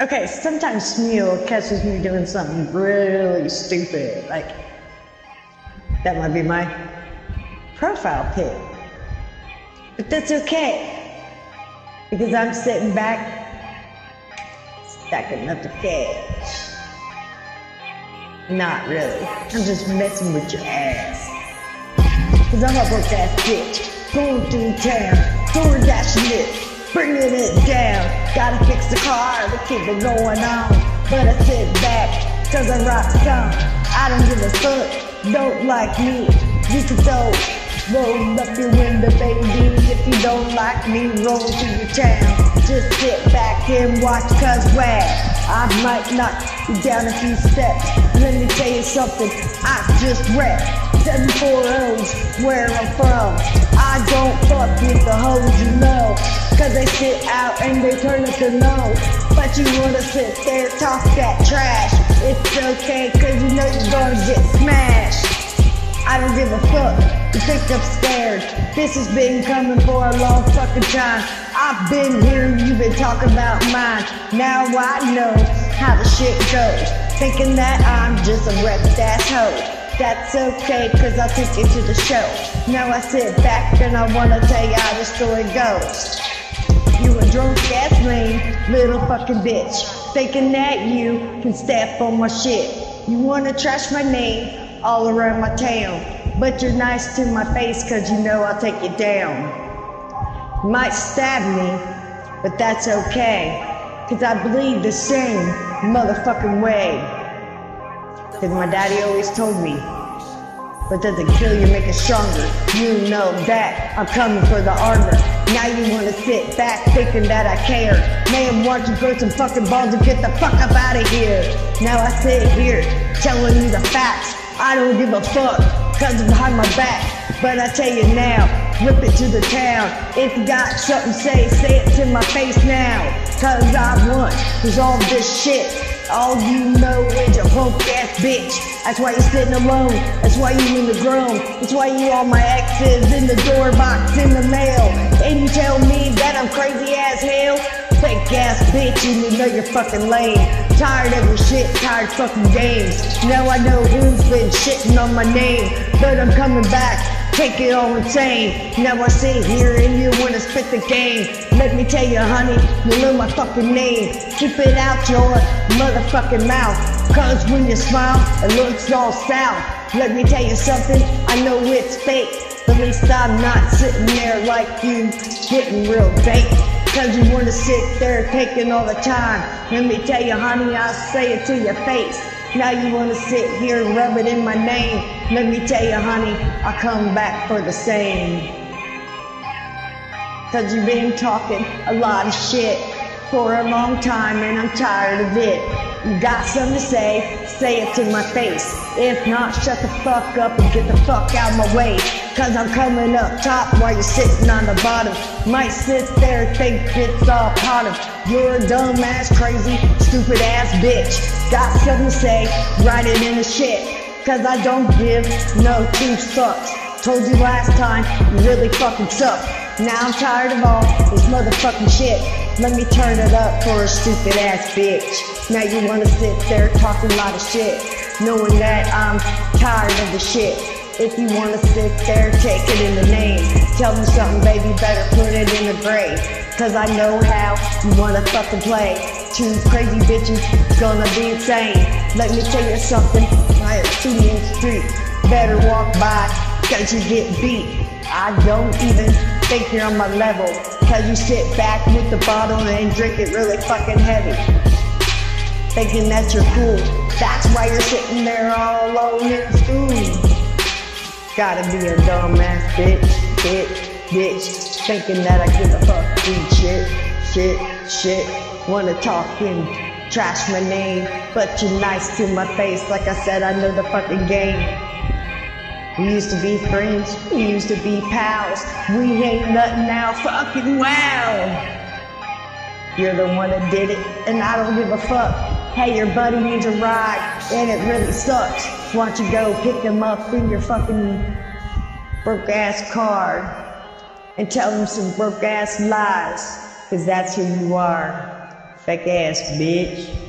Okay, sometimes Smeal catches me doing something really stupid. Like, that might be my profile pic. But that's okay. Because I'm sitting back, stacking up the cash. Not really. I'm just messing with your ass. Cause I'm a broke ass bitch. Going through town, door dashing it bringing it down. Gotta fix the car to keep it going on. But I sit back, cause I rock some. I don't give a fuck, don't like me. You can throw, roll up your window, baby. If you don't like me, roll to your town. Just sit back and watch, cause where I might knock you down a few steps. Let me tell you something, I just rep 74 O's where I'm from. I don't fuck with the hoes. Sit out and they turn it the nose. But you wanna sit there, talk that trash. It's okay, cause you know you're gonna get smashed. I don't give a fuck. You I'm scared? This has been coming for a long fucking time. I've been here, you've been talking about mine. Now I know how the shit goes. Thinking that I'm just a rep ass hoe. That's okay, cause I'll take you to the show. Now I sit back and I wanna tell you how the story goes. You a drunk ass lame little fucking bitch. Thinking that you can step on my shit. You wanna trash my name all around my town. But you're nice to my face cause you know I'll take you down. Might stab me, but that's okay. Cause I bleed the same motherfucking way. Cause my daddy always told me what doesn't kill you make it stronger. You know that I'm coming for the armor. Now you wanna sit back thinking that I care. Man, don't you grow some fucking balls and get the fuck up out of here? Now I sit here telling you the facts. I don't give a fuck, cause it's behind my back. But I tell you now, whip it to the town. If you got something to say, say it to my face now. Cause I want cause all this shit. All you know is a punk ass bitch. That's why you're sitting alone. That's why you in the grown. That's why you all my exes in the door box in the mail. And you tell me that I'm crazy as hell. Fake ass bitch, and you know you're fucking lame. Tired of your shit, tired fucking games. Now I know who's been shitting on my name. But I'm coming back take it all insane. Now I sit here and you wanna spit the game. Let me tell you, honey, you know my fucking name. Keep it out your motherfucking mouth. Cause when you smile, it looks all south. Let me tell you something, I know it's fake. At least I'm not sitting there like you, getting real bait. Cause you wanna sit there taking all the time. Let me tell you, honey, I'll say it to your face. Now you wanna sit here and rub it in my name. Let me tell you, honey, I come back for the same. Cause you've been talking a lot of shit for a long time and I'm tired of it. You got something to say, say it to my face. If not, shut the fuck up and get the fuck out of my way. Cause I'm coming up top while you're sitting on the bottom. Might sit there and think it's all part of. You're a dumbass, crazy, stupid ass bitch. Got something to say, write it in the shit. Cause I don't give no two fucks. Told you last time, you really fucking suck. Now I'm tired of all this motherfucking shit. Let me turn it up for a stupid ass bitch. Now you wanna sit there talking a lot of shit, knowing that I'm tired of the shit. If you wanna sit there, take it in the name. Tell me something, baby, better put it in the grave. Cause I know how you wanna fucking play. Two crazy bitches gonna be insane. Let me tell you something, I see you in the street. Better walk by, cause you get beat. I don't even think you're on my level. Cause you sit back with the bottle and drink it really fucking heavy. Thinking that you're cool. That's why you're sitting there all alone in the school. Gotta be a dumbass bitch, bitch, bitch. Thinking that I give a fuck, dude, shit, shit, shit. Wanna talk and trash my name, but you're nice to my face. Like I said, I know the fucking game. We used to be friends, we used to be pals. We ain't nothing now, fucking wow. You're the one that did it, and I don't give a fuck. Hey, your buddy needs a ride, and it really sucks. Why don't you go pick him up in your fucking broke ass car and tell him some broke ass lies, cause that's who you are. Fake ass bitch.